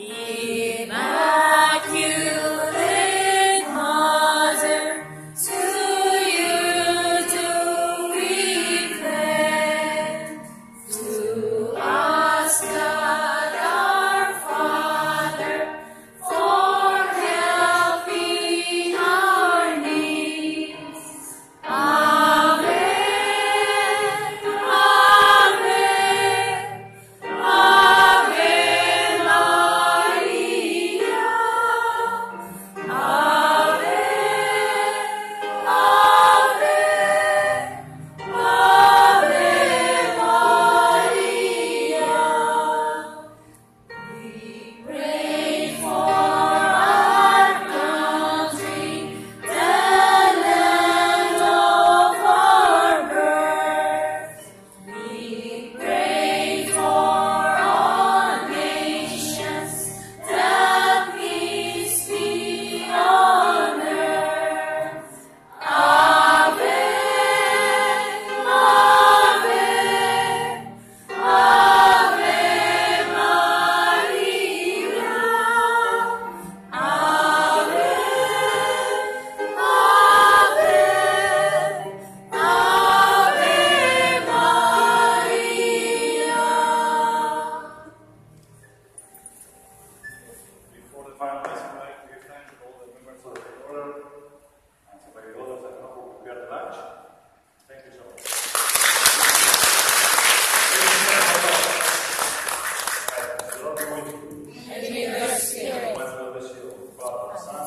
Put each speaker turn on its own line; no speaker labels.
Immaculate
final give thanks all the members of the order and to prepared the. Thank you so much. Thank you. Thank you.